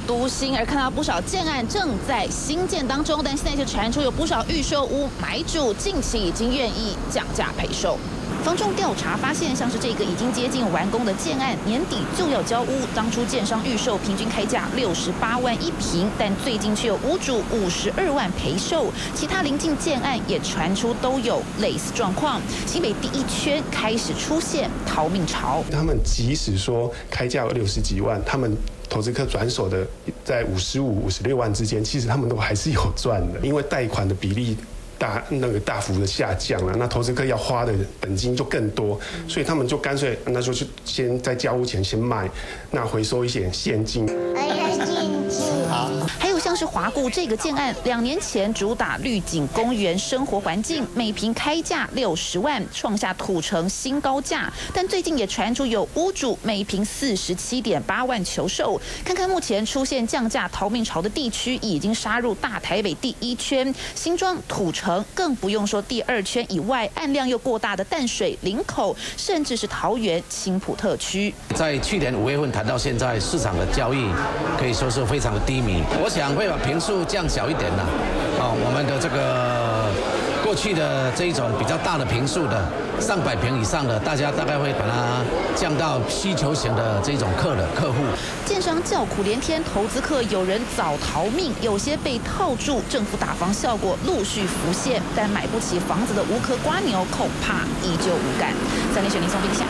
都心，而看到不少建案正在新建当中，但现在却传出有不少预售屋买主近期已经愿意降价赔售。房仲调查发现，像是这个已经接近完工的建案，年底就要交屋，当初建商预售平均开价六十八万一平，但最近却有屋主五十二万赔售。其他临近建案也传出都有类似状况，新北第一圈开始出现逃命潮。他们即使说开价六十几万，他们投资客转手的在五十五、五十六万之间，其实他们都还是有赚的，因为贷款的比例。大那个大幅的下降了，那投资客要花的本金就更多，所以他们就干脆那就去先在交屋前先卖，那回收一些现金。哎呀，现金好。还有像是华固这个建案，两年前主打绿景公园生活环境，每平开价六十万，创下土城新高价。但最近也传出有屋主每平四十七点八万求售。看看目前出现降价逃命潮的地区，已经杀入大台北第一圈，新庄土城。更不用说第二圈以外，案量又过大的淡水、林口，甚至是桃园青浦特区。在去年五月份谈到现在，市场的交易可以说是非常的低迷。我想会把平数降小一点的，啊，我们的这个。过去的这一种比较大的平数的上百平以上的，大家大概会把它降到需求型的这种客的客户。建商叫苦连天，投资客有人早逃命，有些被套住，政府打房效果陆续浮现，但买不起房子的无壳瓜牛恐怕依旧无感。三立选林松斌下。